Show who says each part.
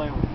Speaker 1: play with.